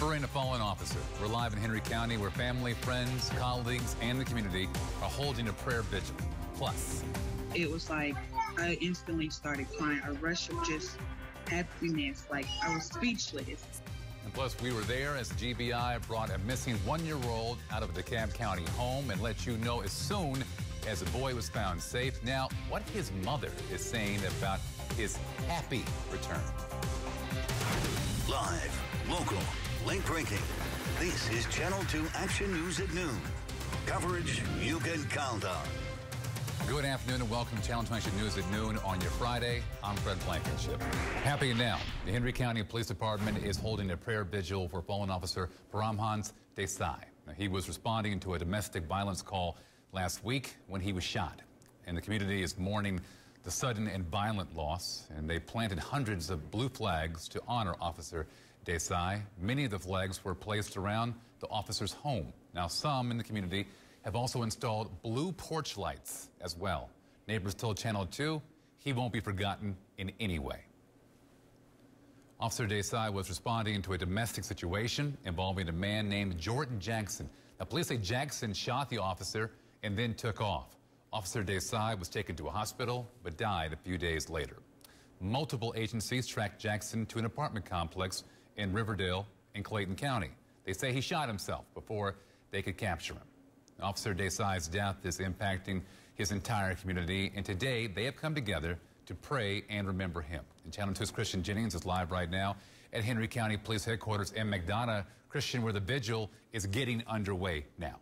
Remembering a fallen officer. We're live in Henry County where family, friends, colleagues, and the community are holding a prayer vigil. Plus, it was like I instantly started crying, a rush of just happiness. Like I was speechless. And plus, we were there as the GBI brought a missing one-year-old out of a DeKalb County home and let you know as soon as the boy was found safe. Now, what his mother is saying about his happy return. Live, local, late breaking. This is Channel 2 Action News at noon. Coverage you can count on. Good afternoon and welcome to Channel 2 Action News at noon on your Friday. I'm Fred Blankenship. Happy now. The Henry County Police Department is holding a prayer vigil for fallen officer Paramhans Desai. Now, he was responding to a domestic violence call last week when he was shot. And the community is mourning the sudden and violent loss, and they planted hundreds of blue flags to honor Officer Desai. Many of the flags were placed around the officer's home. Now, some in the community have also installed blue porch lights as well. Neighbors told Channel 2 he won't be forgotten in any way. Officer Desai was responding to a domestic situation involving a man named Jordan Jackson. Now, police say Jackson shot the officer and then took off. Officer Desai was taken to a hospital but died a few days later. Multiple agencies tracked Jackson to an apartment complex in Riverdale in Clayton County. They say he shot himself before they could capture him. Officer Desai's death is impacting his entire community, and today they have come together to pray and remember him. And Channel 2's Christian Jennings is live right now at Henry County Police Headquarters in McDonough. Christian, where the vigil is getting underway now.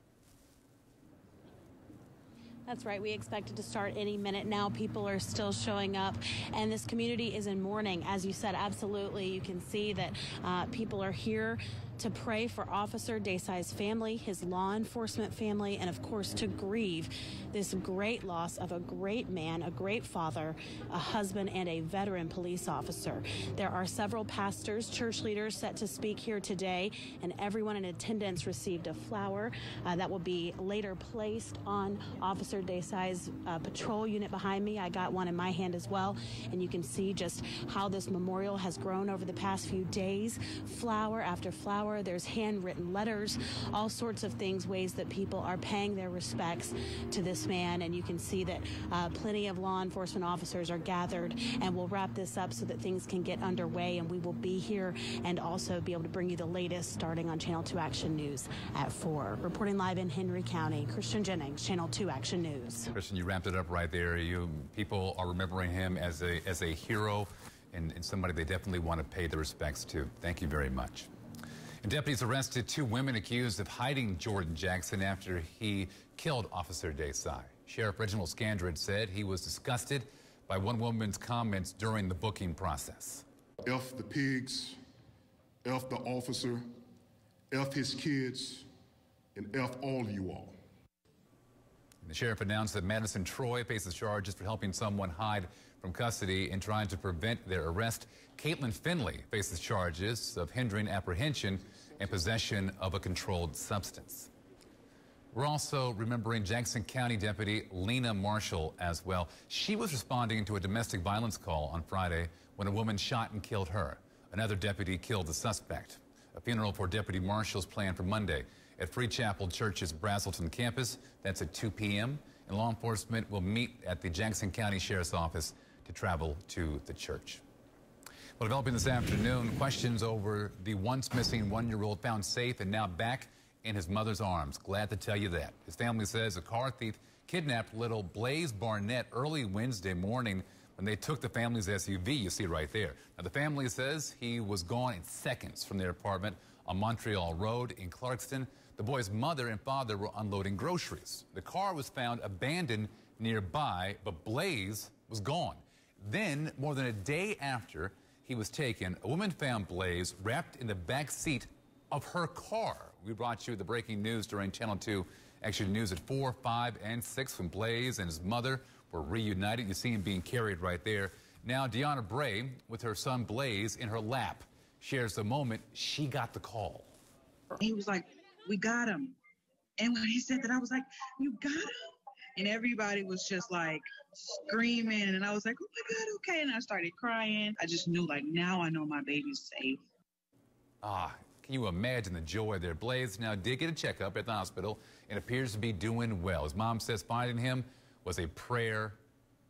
That's right. We expect it to start any minute now. People are still showing up, and this community is in mourning. As you said, absolutely. You can see that uh, people are here to pray for Officer Desai's family, his law enforcement family, and of course to grieve this great loss of a great man, a great father, a husband, and a veteran police officer. There are several pastors, church leaders set to speak here today, and everyone in attendance received a flower uh, that will be later placed on Officer Desai's uh, patrol unit behind me. I got one in my hand as well, and you can see just how this memorial has grown over the past few days, flower after flower there's handwritten letters, all sorts of things, ways that people are paying their respects to this man. And you can see that uh, plenty of law enforcement officers are gathered. And we'll wrap this up so that things can get underway. And we will be here and also be able to bring you the latest starting on Channel 2 Action News at 4. Reporting live in Henry County, Christian Jennings, Channel 2 Action News. Christian, you wrapped it up right there. You People are remembering him as a, as a hero and, and somebody they definitely want to pay their respects to. Thank you very much. Deputies arrested two women accused of hiding Jordan Jackson after he killed Officer Desai. Sheriff Reginald Scandrett said he was disgusted by one woman's comments during the booking process. F the pigs, F the officer, F his kids, and F all of you all. The sheriff announced that Madison Troy faces charges for helping someone hide from custody and trying to prevent their arrest. Caitlin Finley faces charges of hindering apprehension and possession of a controlled substance. We're also remembering Jackson County Deputy Lena Marshall as well. She was responding to a domestic violence call on Friday when a woman shot and killed her. Another deputy killed the suspect. A funeral for Deputy Marshall is planned for Monday at Free Chapel Church's Braselton campus. That's at 2 p.m. And law enforcement will meet at the Jackson County Sheriff's Office to travel to the church. Well, developing this afternoon, questions over the once missing one-year-old found safe and now back in his mother's arms. Glad to tell you that. His family says a car thief kidnapped little Blaze Barnett early Wednesday morning when they took the family's SUV, you see right there. Now, the family says he was gone in seconds from their apartment on Montreal Road in Clarkston. The boy's mother and father were unloading groceries. The car was found abandoned nearby, but Blaze was gone. Then, more than a day after he was taken, a woman found Blaze wrapped in the back seat of her car. We brought you the breaking news during Channel 2 Action News at 4, 5, and 6 when Blaze and his mother were reunited. You see him being carried right there. Now, Deanna Bray, with her son Blaze in her lap, shares the moment she got the call. He was like, We got him. And when he said that, I was like, You got him? And everybody was just like screaming and i was like oh my god okay and i started crying i just knew like now i know my baby's safe ah Can you imagine the joy there? Blaze now did get a checkup at the hospital and appears to be doing well. His mom says finding him was a prayer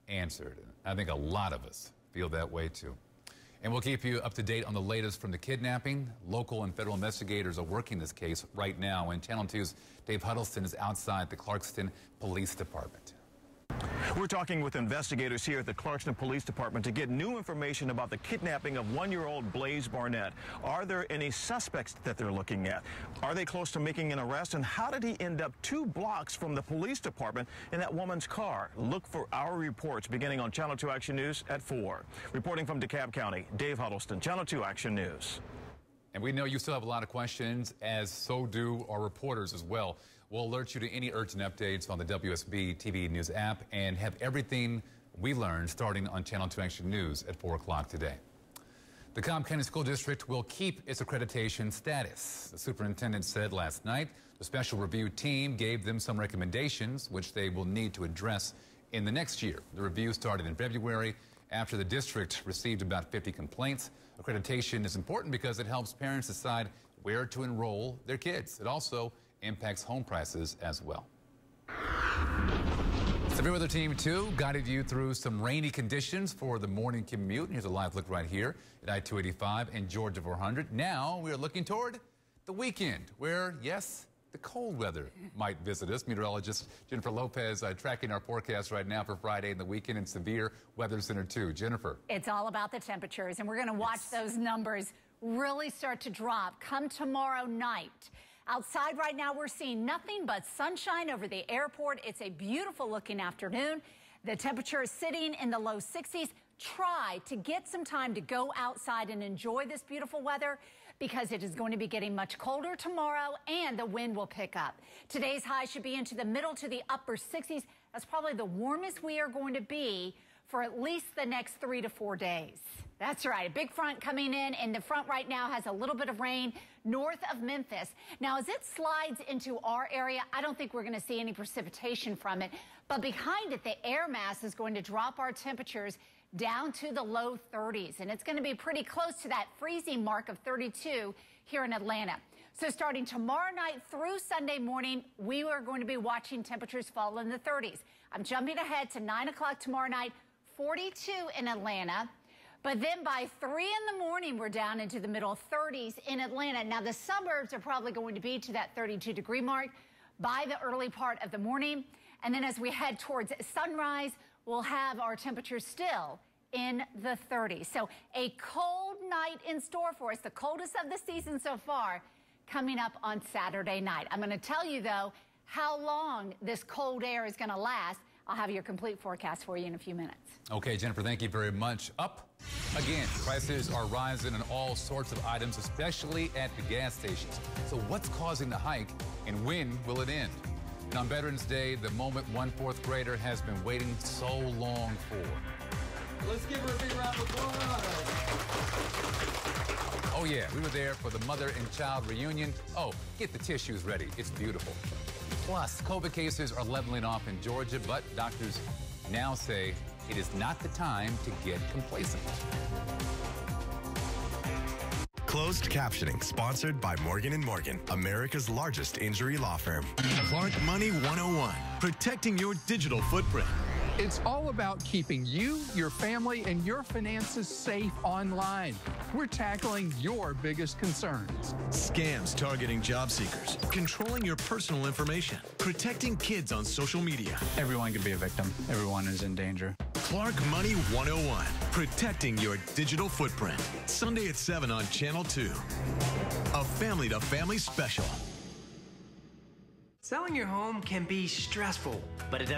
answered. And I think a lot of us feel that way too. And we'll keep you up to date on the latest from the kidnapping. Local and federal investigators are working this case right now, and Channel 2's Dave Huddleston is outside the Clarkston Police Department. We're talking with investigators here at the Clarkston Police Department to get new information about the kidnapping of one-year-old Blaze Barnett. Are there any suspects that they're looking at? Are they close to making an arrest? And how did he end up two blocks from the police department in that woman's car? Look for our reports beginning on Channel 2 Action News at 4. Reporting from DeKalb County, Dave Huddleston, Channel 2 Action News. And we know you still have a lot of questions, as so do our reporters as well. We'll alert you to any urgent updates on the WSB TV News app and have everything we learned starting on Channel 2 Action News at 4 o'clock today. The Cobb County School District will keep its accreditation status. The superintendent said last night the special review team gave them some recommendations which they will need to address in the next year. The review started in February after the district received about 50 complaints. Accreditation is important because it helps parents decide where to enroll their kids. It also impacts home prices as well. Severe Weather Team 2 guided you through some rainy conditions for the morning commute. And here's a live look right here at I-285 and Georgia 400. Now we are looking toward the weekend where, yes, the cold weather might visit us. Meteorologist Jennifer Lopez uh, tracking our forecast right now for Friday and the weekend in Severe Weather Center 2. Jennifer. It's all about the temperatures, and we're going to watch yes. those numbers really start to drop come tomorrow night. Outside right now, we're seeing nothing but sunshine over the airport. It's a beautiful looking afternoon. The temperature is sitting in the low 60s. Try to get some time to go outside and enjoy this beautiful weather because it is going to be getting much colder tomorrow and the wind will pick up. Today's high should be into the middle to the upper 60s. That's probably the warmest we are going to be for at least the next three to four days. That's right. A big front coming in, and the front right now has a little bit of rain north of Memphis. Now, as it slides into our area, I don't think we're going to see any precipitation from it. But behind it, the air mass is going to drop our temperatures down to the low 30s, and it's going to be pretty close to that freezing mark of 32 here in Atlanta. So starting tomorrow night through Sunday morning, we are going to be watching temperatures fall in the 30s. I'm jumping ahead to 9 o'clock tomorrow night, 42 in Atlanta. But then by 3 in the morning, we're down into the middle 30s in Atlanta. Now, the suburbs are probably going to be to that 32 degree mark by the early part of the morning. And then as we head towards sunrise, we'll have our temperatures still in the 30s. So a cold night in store for us, the coldest of the season so far, coming up on Saturday night. I'm going to tell you, though, how long this cold air is going to last. I'll have your complete forecast for you in a few minutes. Okay, Jennifer, thank you very much. Up again, prices are rising on all sorts of items, especially at the gas stations. So what's causing the hike and when will it end? And on Veterans Day, the moment one fourth grader has been waiting so long for. Let's give her a big round of applause. Oh yeah, we were there for the mother and child reunion. Oh, get the tissues ready. It's beautiful. Plus, COVID cases are leveling off in Georgia, but doctors now say it is not the time to get complacent. Closed captioning sponsored by Morgan & Morgan, America's largest injury law firm. Clark Money 101, protecting your digital footprint. It's all about keeping you, your family, and your finances safe online. We're tackling your biggest concerns. Scams targeting job seekers, controlling your personal information, protecting kids on social media. Everyone could be a victim. Everyone is in danger. Clark Money 101, protecting your digital footprint. Sunday at 7 on Channel 2. A family to family special. Selling your home can be stressful, but it